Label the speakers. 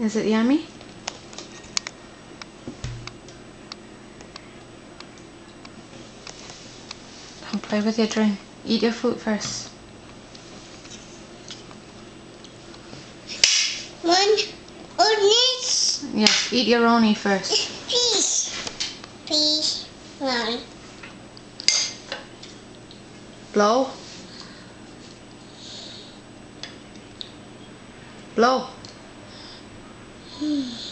Speaker 1: Is it yummy? Don't play with your drink. Eat your food first.
Speaker 2: One,
Speaker 1: Yes, eat your Roni first.
Speaker 2: peace, peace, one.
Speaker 1: Blow. Blow. 嗯。